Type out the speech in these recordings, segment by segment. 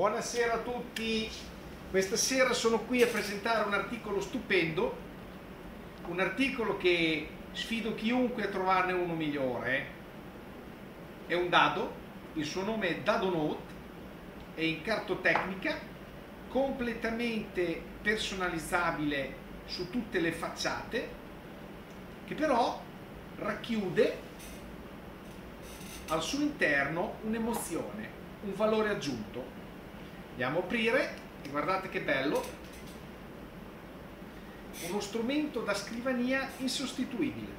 Buonasera a tutti, questa sera sono qui a presentare un articolo stupendo, un articolo che sfido chiunque a trovarne uno migliore. È un dado, il suo nome è Dado Note, è in cartotecnica, completamente personalizzabile su tutte le facciate, che però racchiude al suo interno un'emozione, un valore aggiunto andiamo a aprire. Guardate che bello. Uno strumento da scrivania insostituibile.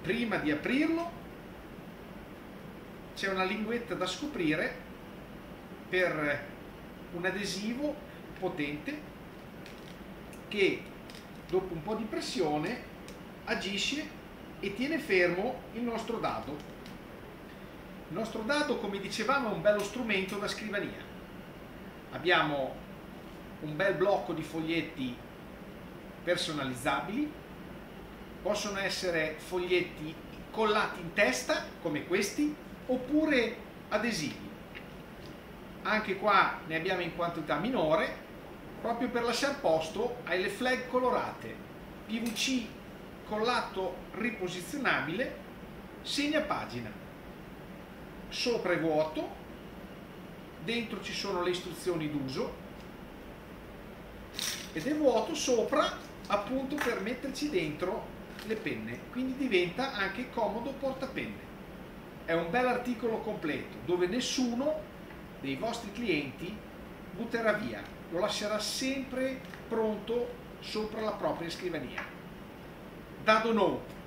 Prima di aprirlo c'è una linguetta da scoprire per un adesivo potente che dopo un po' di pressione agisce e tiene fermo il nostro dado. Il nostro dado come dicevamo è un bello strumento da scrivania abbiamo un bel blocco di foglietti personalizzabili, possono essere foglietti collati in testa come questi oppure adesivi. Anche qua ne abbiamo in quantità minore proprio per lasciare posto alle flag colorate, PVC collato riposizionabile, segna pagina. Sopra è vuoto, dentro ci sono le istruzioni d'uso. Ed è vuoto sopra appunto per metterci dentro le penne. Quindi diventa anche comodo portapenne. È un bel articolo completo dove nessuno dei vostri clienti butterà via. Lo lascerà sempre pronto sopra la propria scrivania. Dado Note